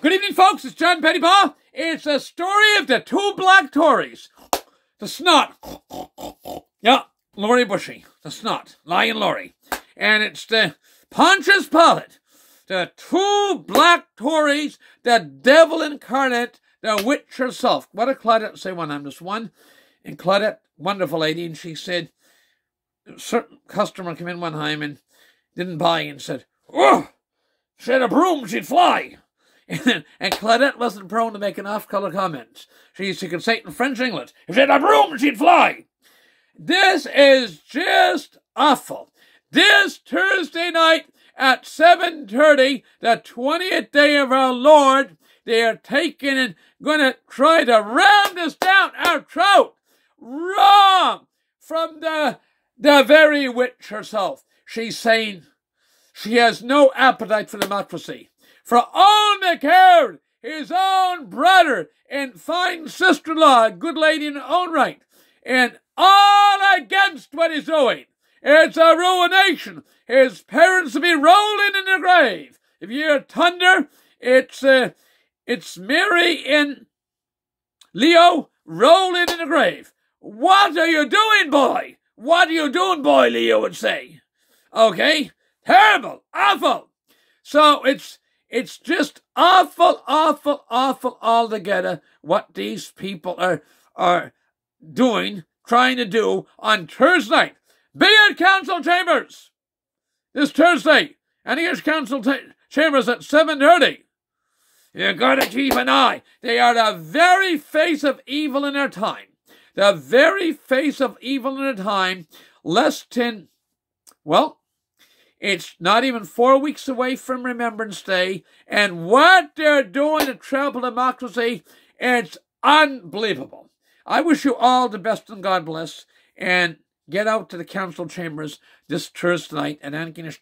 Good evening, folks. It's John Pettipas. It's a story of the two black Tories. The snot. Yeah, Laurie Bushy. The snot. Lion Laurie. And it's the Pontius Pilate. The two black Tories, the devil incarnate, the witch herself. What did Claudette say one time? Just one. And Claudette, wonderful lady, and she said, a certain customer came in one time and didn't buy and said, Oh, she had a broom, she'd fly. And, Claudette wasn't prone to making off-color comments. She, she could say it in French English. If she had a broom, she'd fly. This is just awful. This Thursday night at 7.30, the 20th day of our Lord, they are taking and going to try to ram us down our throat. Wrong! From the, the very witch herself. She's saying she has no appetite for democracy for Owen McCarron, his own brother and fine sister-in-law, good lady in her own right, and all against what he's doing. It's a ruination. His parents will be rolling in their grave. If you hear thunder, it's uh, it's Mary and Leo rolling in the grave. What are you doing, boy? What are you doing, boy? Leo would say. Okay, terrible, awful. So it's it's just awful, awful, awful altogether what these people are are doing, trying to do on Thursday. Be at council chambers this Thursday. And here's council chambers at 7.30. You gotta keep an eye. They are the very face of evil in their time. The very face of evil in their time. Less than, well, it's not even four weeks away from Remembrance Day, and what they're doing to trample democracy, it's unbelievable. I wish you all the best and God bless, and get out to the council chambers this Thursday night at Antigonish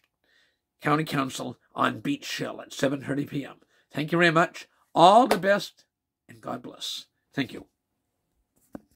County Council on Beech Hill at 7.30 p.m. Thank you very much. All the best, and God bless. Thank you.